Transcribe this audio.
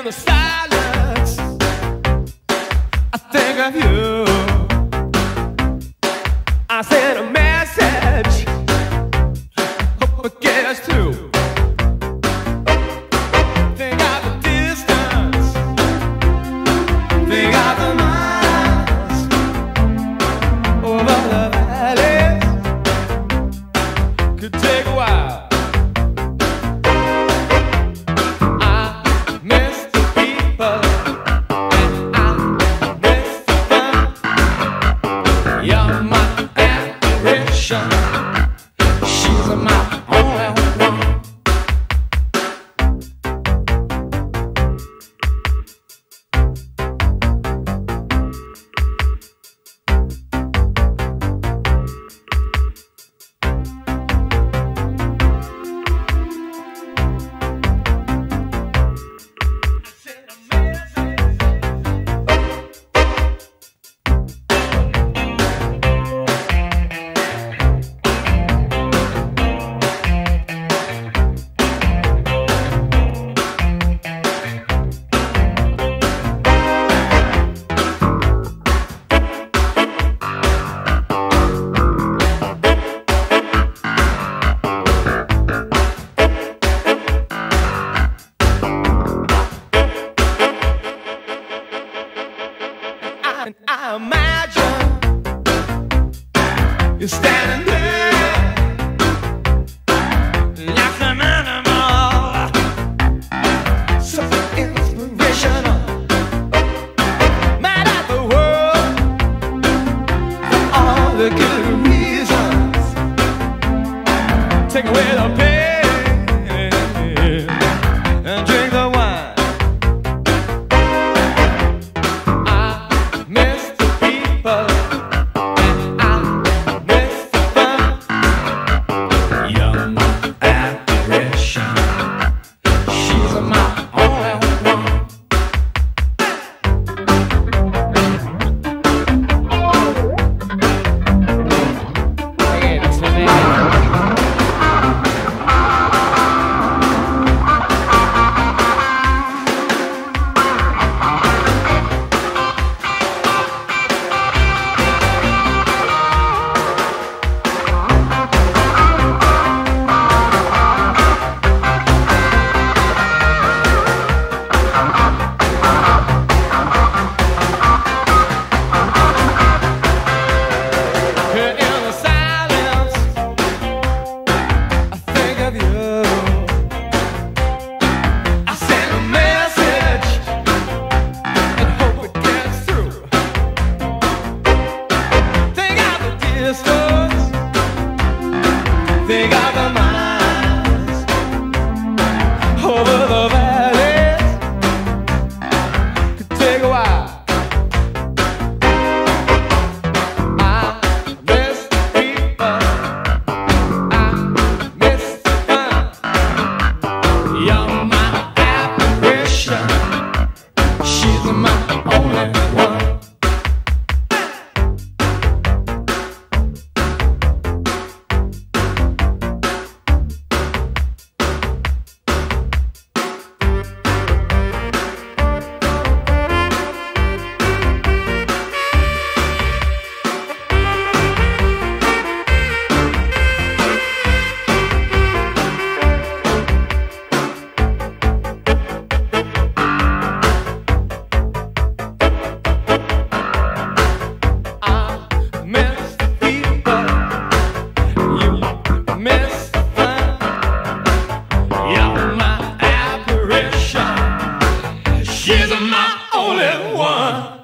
in the silence. I think of you. imagine you're standing there like an animal, so inspirational. The world all the good reasons. Take away the pain. Baba. only one.